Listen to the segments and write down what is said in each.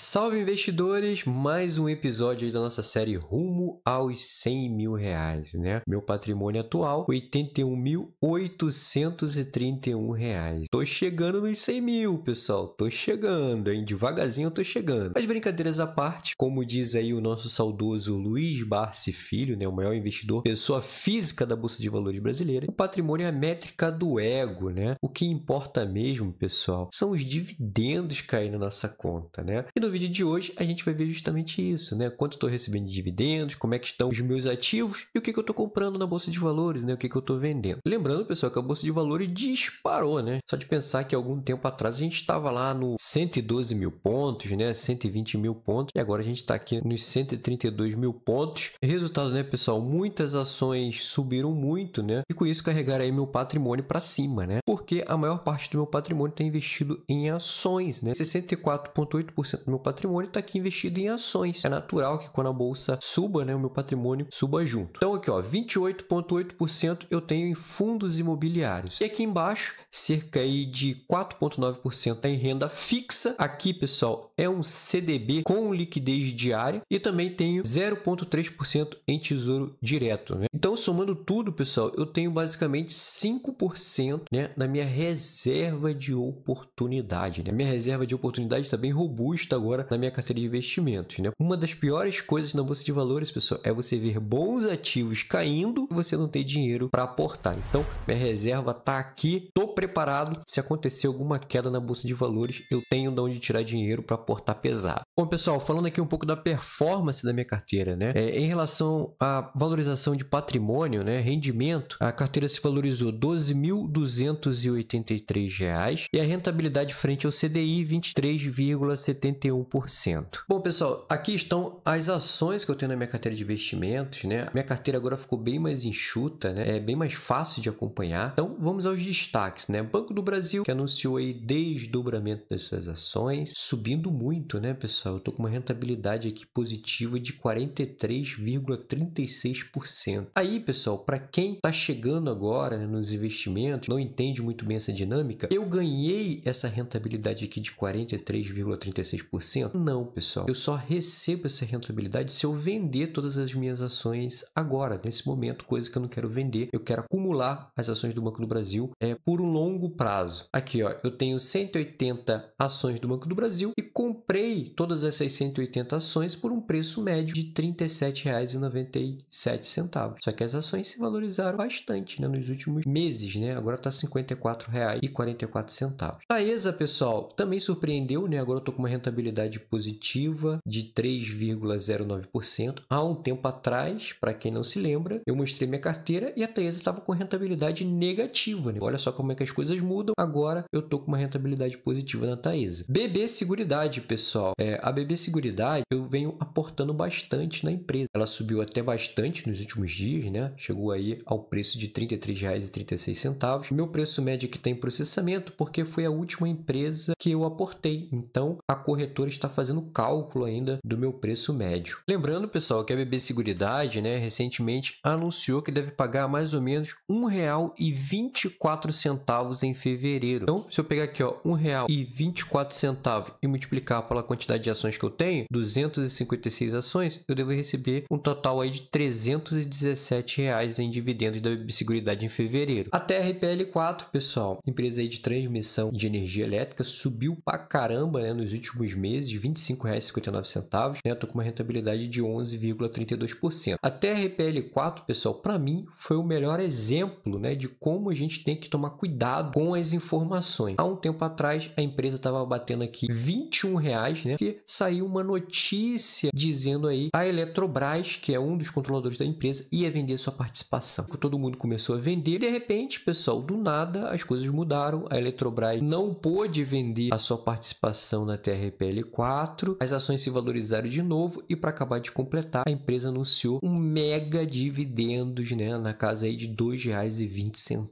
Salve investidores! Mais um episódio da nossa série rumo aos 100 mil reais, né? Meu patrimônio atual, 81.831 reais. Tô chegando nos 100 mil, pessoal. Tô chegando, hein? Devagarzinho eu tô chegando. Mas brincadeiras à parte, como diz aí o nosso saudoso Luiz Barsi Filho, né? O maior investidor, pessoa física da Bolsa de Valores brasileira, o patrimônio é a métrica do ego, né? O que importa mesmo, pessoal, são os dividendos caindo na nossa conta, né? E no no vídeo de hoje a gente vai ver justamente isso, né? Quanto estou recebendo de dividendos, como é que estão os meus ativos e o que, que eu estou comprando na Bolsa de Valores, né? O que, que eu estou vendendo. Lembrando, pessoal, que a Bolsa de Valores disparou, né? Só de pensar que algum tempo atrás a gente estava lá no 112 mil pontos, né? 120 mil pontos e agora a gente está aqui nos 132 mil pontos. Resultado, né, pessoal? Muitas ações subiram muito, né? E com isso carregaram aí meu patrimônio para cima, né? Porque a maior parte do meu patrimônio está investido em ações, né? 64,8% do meu meu patrimônio está aqui investido em ações. É natural que quando a bolsa suba, né, o meu patrimônio suba junto. Então aqui, ó, 28,8% eu tenho em fundos imobiliários. E aqui embaixo, cerca aí de 4,9% está em renda fixa. Aqui, pessoal, é um CDB com liquidez diária e também tenho 0,3% em tesouro direto. Né? Então, somando tudo, pessoal, eu tenho basicamente 5% né, na minha reserva de oportunidade. Né? Minha reserva de oportunidade está bem robusta agora na minha carteira de investimentos. Né? Uma das piores coisas na bolsa de valores, pessoal, é você ver bons ativos caindo e você não ter dinheiro para aportar. Então, minha reserva está aqui, estou preparado. Se acontecer alguma queda na bolsa de valores, eu tenho de onde tirar dinheiro para aportar pesado. Bom, pessoal, falando aqui um pouco da performance da minha carteira, né? É, em relação à valorização de patrimônio, né, rendimento, a carteira se valorizou R$ 12.283 e a rentabilidade frente ao CDI 23,71 1%. Bom, pessoal, aqui estão as ações que eu tenho na minha carteira de investimentos, né? Minha carteira agora ficou bem mais enxuta, né? É bem mais fácil de acompanhar. Então, vamos aos destaques, né? Banco do Brasil, que anunciou aí desdobramento das suas ações, subindo muito, né, pessoal? Eu tô com uma rentabilidade aqui positiva de 43,36%. Aí, pessoal, para quem tá chegando agora né, nos investimentos, não entende muito bem essa dinâmica, eu ganhei essa rentabilidade aqui de 43,36% não, pessoal. Eu só recebo essa rentabilidade se eu vender todas as minhas ações agora, nesse momento, coisa que eu não quero vender. Eu quero acumular as ações do Banco do Brasil é, por um longo prazo. Aqui, ó, eu tenho 180 ações do Banco do Brasil e comprei todas essas 180 ações por um preço médio de R$ 37,97. Só que as ações se valorizaram bastante né, nos últimos meses, né? Agora está R$ 54,44. A ESA, pessoal, também surpreendeu, né? Agora eu estou com uma rentabilidade rentabilidade positiva de 3,09%. Há um tempo atrás, para quem não se lembra, eu mostrei minha carteira e a Taesa estava com rentabilidade negativa. Né? Olha só como é que as coisas mudam. Agora eu estou com uma rentabilidade positiva na Taesa. BB Seguridade, pessoal. É, a BB Seguridade eu venho aportando bastante na empresa. Ela subiu até bastante nos últimos dias, né? Chegou aí ao preço de R$ 33,36. Meu preço médio que está em processamento porque foi a última empresa que eu aportei. Então a corretora está fazendo cálculo ainda do meu preço médio. Lembrando, pessoal, que a BB Seguridade, né, recentemente anunciou que deve pagar mais ou menos R$ 1,24 em fevereiro. Então, se eu pegar aqui, ó, R$ 1,24 e multiplicar pela quantidade de ações que eu tenho, 256 ações, eu devo receber um total aí de 317 reais em dividendos da BB Seguridade em fevereiro. A TRPL4, pessoal, empresa aí de transmissão de energia elétrica, subiu pra caramba, né, nos últimos meses meses de R$ 25,59, né? Com uma rentabilidade de 11,32%. A TRPL4, pessoal, para mim foi o melhor exemplo, né, de como a gente tem que tomar cuidado com as informações. Há um tempo atrás, a empresa estava batendo aqui 21 reais, né? Que saiu uma notícia dizendo aí a Eletrobras, que é um dos controladores da empresa, ia vender sua participação. Todo mundo começou a vender, de repente, pessoal, do nada as coisas mudaram. A Eletrobras não pôde vender a sua participação na TRPL L4, as ações se valorizaram de novo e para acabar de completar, a empresa anunciou um mega dividendos, né, na casa aí de R$ 2,20.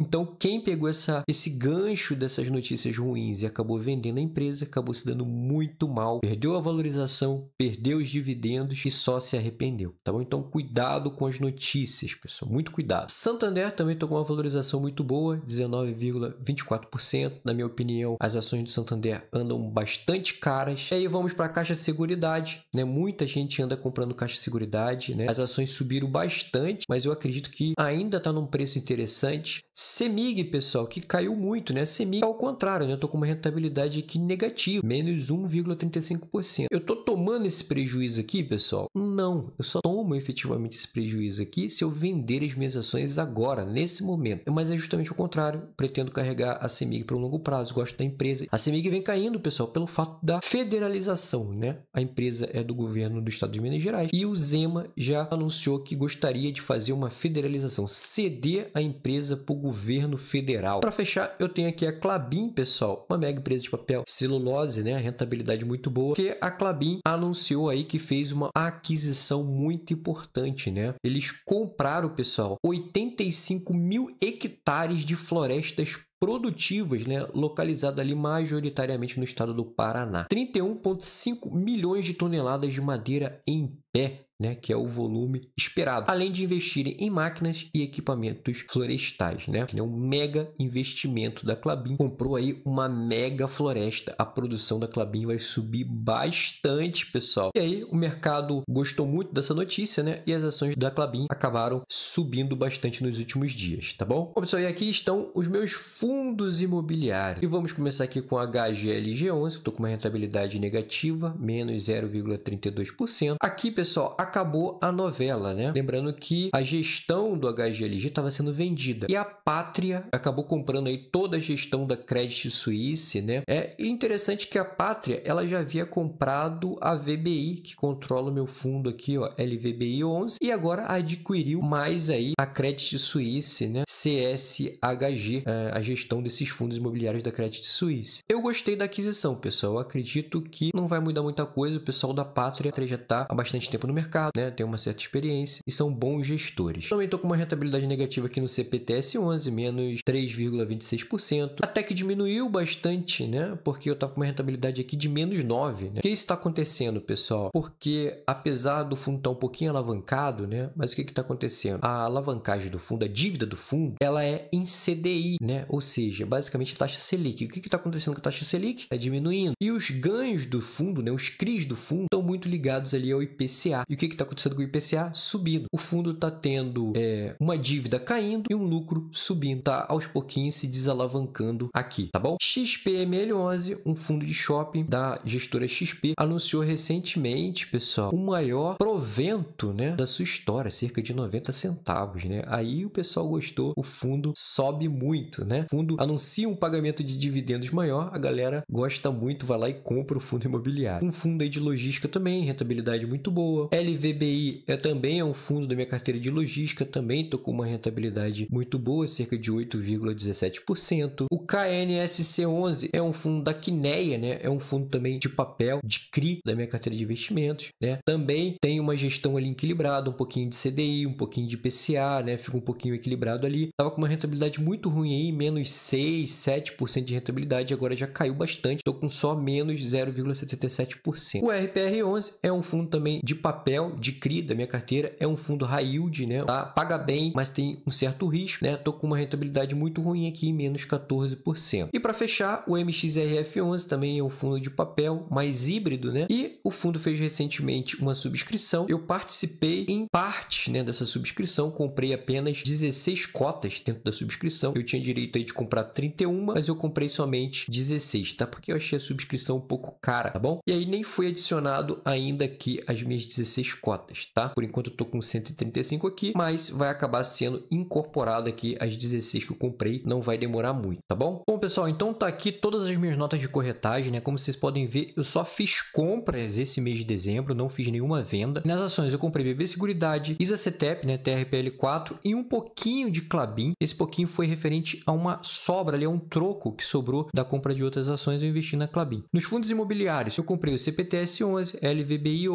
Então, quem pegou essa, esse gancho dessas notícias ruins e acabou vendendo a empresa, acabou se dando muito mal, perdeu a valorização, perdeu os dividendos e só se arrependeu, tá bom? Então, cuidado com as notícias, pessoal, muito cuidado. Santander também com uma valorização muito boa, 19,24%. Na minha opinião, as ações do Santander andam bastante caras. E aí vamos para a Caixa Seguridade, né? Muita gente anda comprando Caixa Seguridade, né? As ações subiram bastante, mas eu acredito que ainda está num preço interessante. Semig, pessoal, que caiu muito, né? Semig ao contrário, né? Eu tô com uma rentabilidade aqui negativa, menos 1,35%. Eu tô tomando esse prejuízo aqui, pessoal? Não, eu só tomo efetivamente esse prejuízo aqui se eu vender as minhas ações agora, nesse momento. Mas é justamente o contrário. Pretendo carregar a Semig para um longo prazo, gosto da empresa. A Semig vem caindo, pessoal, pelo fato da federalização, né? A empresa é do governo do estado de Minas Gerais e o Zema já anunciou que gostaria de fazer uma federalização, ceder a empresa para o governo federal. Para fechar, eu tenho aqui a Clabin, pessoal, uma mega empresa de papel celulose, né? Rentabilidade muito boa, que a Clabin anunciou aí que fez uma aquisição muito importante, né? Eles compraram, pessoal, 85 mil hectares de florestas produtivas, né, localizada ali majoritariamente no estado do Paraná. 31,5 milhões de toneladas de madeira em pé né, que é o volume esperado, além de investirem em máquinas e equipamentos florestais, né, que é um mega investimento da Clabin. Comprou aí uma mega floresta, a produção da Clabin vai subir bastante, pessoal. E aí o mercado gostou muito dessa notícia, né, e as ações da Clabin acabaram subindo bastante nos últimos dias, tá bom? Bom, pessoal, e aqui estão os meus fundos imobiliários. E vamos começar aqui com a HGLG11, estou com uma rentabilidade negativa, menos 0,32%. Aqui, pessoal, a acabou a novela, né? Lembrando que a gestão do HGLG estava sendo vendida e a Pátria acabou comprando aí toda a gestão da Credit Suisse, né? É interessante que a Pátria ela já havia comprado a VBI, que controla o meu fundo aqui, ó, LVBI 11, e agora adquiriu mais aí a Credit Suisse, né? CSHG, é, a gestão desses fundos imobiliários da Credit Suisse. Eu gostei da aquisição, pessoal. Eu acredito que não vai mudar muita coisa. O pessoal da Pátria já está há bastante tempo no mercado né? Tem uma certa experiência e são bons gestores. Também estou com uma rentabilidade negativa aqui no CPTS 11, menos 3,26%. Até que diminuiu bastante, né? Porque eu estava com uma rentabilidade aqui de menos 9, né? O que está acontecendo, pessoal? Porque apesar do fundo estar tá um pouquinho alavancado, né? Mas o que está acontecendo? A alavancagem do fundo, a dívida do fundo, ela é em CDI, né? Ou seja, basicamente taxa Selic. O que está acontecendo com a taxa Selic? É diminuindo. E os ganhos do fundo, né? Os CRIs do fundo, estão muito ligados ali ao IPCA. E o que está acontecendo com o IPCA? Subindo. O fundo está tendo é, uma dívida caindo e um lucro subindo. Está aos pouquinhos se desalavancando aqui, tá bom? XPML11, um fundo de shopping da gestora XP, anunciou recentemente, pessoal, o maior provento né, da sua história, cerca de 90 centavos. Né? Aí o pessoal gostou, o fundo sobe muito. Né? O fundo anuncia um pagamento de dividendos maior, a galera gosta muito, vai lá e compra o fundo imobiliário. Um fundo aí de logística também, rentabilidade muito boa. LVBI é também é um fundo da minha carteira de logística, também estou com uma rentabilidade muito boa, cerca de 8,17%. O KNSC11 é um fundo da Quineia, né? É um fundo também de papel, de CRI da minha carteira de investimentos, né? Também tem uma gestão ali equilibrada, um pouquinho de CDI, um pouquinho de PCA, né? Fica um pouquinho equilibrado ali. Tava com uma rentabilidade muito ruim aí, menos 6, 7% de rentabilidade, agora já caiu bastante. Estou com só menos 0,77%. O RPR11 é um fundo também de papel, de CRI da minha carteira, é um fundo high yield, né? Tá? Paga bem, mas tem um certo risco, né? Tô com uma rentabilidade muito ruim aqui, menos 14%. E para fechar, o MXRF11 também é um fundo de papel, mais híbrido, né? E o fundo fez recentemente uma subscrição. Eu participei em parte, né, dessa subscrição, comprei apenas 16 cotas dentro da subscrição. Eu tinha direito aí de comprar 31, mas eu comprei somente 16, tá? Porque eu achei a subscrição um pouco cara, tá bom? E aí nem foi adicionado ainda aqui as minhas 16 cotas, tá? Por enquanto eu tô com 135 aqui, mas vai acabar sendo incorporado aqui as 16 que eu comprei, não vai demorar muito, tá bom? Bom, pessoal, então tá aqui todas as minhas notas de corretagem, né? Como vocês podem ver, eu só fiz compras esse mês de dezembro, não fiz nenhuma venda. Nas ações eu comprei BB Seguridade, ISACETEP, né, TRPL4 e um pouquinho de Clabin. Esse pouquinho foi referente a uma sobra ali, a um troco que sobrou da compra de outras ações eu investi na Clabin. Nos fundos imobiliários, eu comprei o CPTS 11, LVBI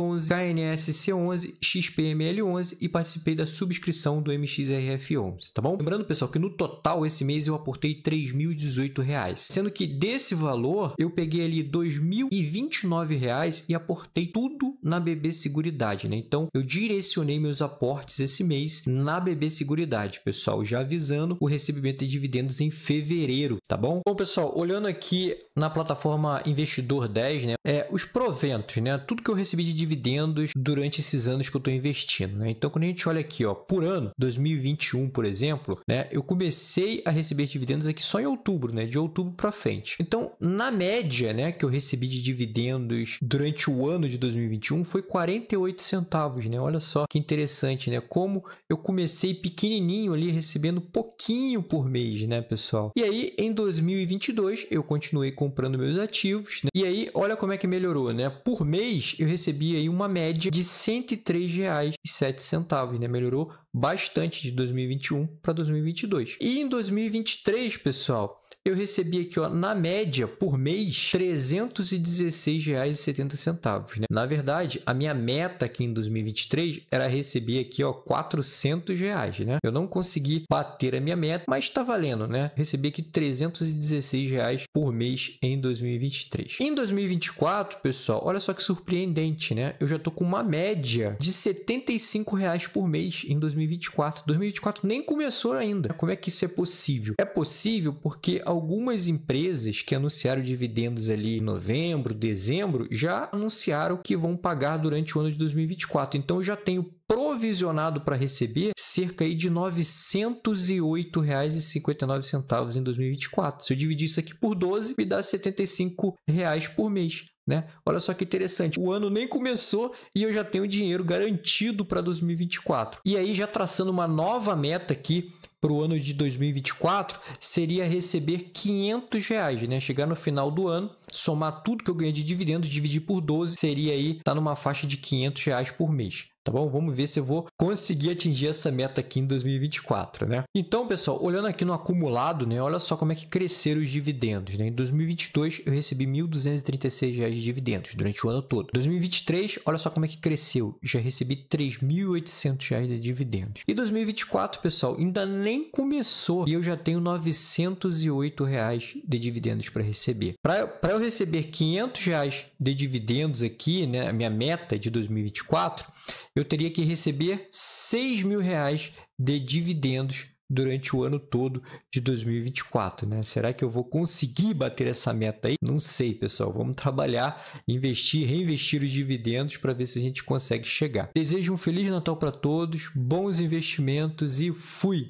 11, KNSC MRC11, XPML11 e participei da subscrição do MXRF11, tá bom? Lembrando, pessoal, que no total esse mês eu aportei R$ 3.018, sendo que desse valor eu peguei ali R$ 2.029 e aportei tudo na BB Seguridade, né? Então eu direcionei meus aportes esse mês na BB Seguridade, pessoal, já avisando o recebimento de dividendos em fevereiro, tá bom? Bom, pessoal, olhando aqui na plataforma Investidor 10, né, é, os proventos, né, tudo que eu recebi de dividendos durante esses anos que eu estou investindo. Né? Então, quando a gente olha aqui, ó, por ano, 2021, por exemplo, né, eu comecei a receber dividendos aqui só em outubro, né, de outubro para frente. Então, na média, né, que eu recebi de dividendos durante o ano de 2021 foi 48 centavos, né? Olha só que interessante, né? Como eu comecei pequenininho ali recebendo pouquinho por mês, né, pessoal? E aí, em 2022, eu continuei comprando meus ativos, né? E aí, olha como é que melhorou, né? Por mês, eu recebi aí uma média de R$ 103,07, né? Melhorou bastante de 2021 para 2022. E em 2023, pessoal, eu recebi aqui, ó, na média, por mês, R$ 316,70. Né? Na verdade, a minha meta aqui em 2023 era receber aqui, ó, 400 reais, né? Eu não consegui bater a minha meta, mas está valendo, né? Recebi aqui 316 reais por mês em 2023. Em 2024, pessoal, olha só que surpreendente, né? Eu já tô com uma média de 75 reais por mês em 2024. 2024 nem começou ainda. Como é que isso é possível? É possível porque algumas empresas que anunciaram dividendos ali em novembro, dezembro, já anunciaram que vão pagar durante o ano de 2024. Então eu já tenho provisionado para receber cerca aí de R$ 908,59 em 2024. Se eu dividir isso aqui por 12, me dá 75 reais por mês. Né? Olha só que interessante. O ano nem começou e eu já tenho dinheiro garantido para 2024. E aí, já traçando uma nova meta aqui para o ano de 2024 seria receber 500 reais, né? Chegar no final do ano, somar tudo que eu ganhei de dividendos, dividir por 12, seria aí tá numa faixa de 500 reais por mês tá bom? Vamos ver se eu vou conseguir atingir essa meta aqui em 2024, né? Então, pessoal, olhando aqui no acumulado, né? Olha só como é que cresceram os dividendos, né? Em 2022, eu recebi R$ 1.236 de dividendos durante o ano todo. 2023, olha só como é que cresceu. Já recebi R$ 3.800 de dividendos. E 2024, pessoal, ainda nem começou e eu já tenho 908 reais de dividendos para receber. Para eu receber 500 reais de dividendos aqui, né? A minha meta de 2024, eu teria que receber 6 mil reais de dividendos durante o ano todo de 2024, né? Será que eu vou conseguir bater essa meta aí? Não sei, pessoal. Vamos trabalhar, investir, reinvestir os dividendos para ver se a gente consegue chegar. Desejo um feliz Natal para todos, bons investimentos e fui.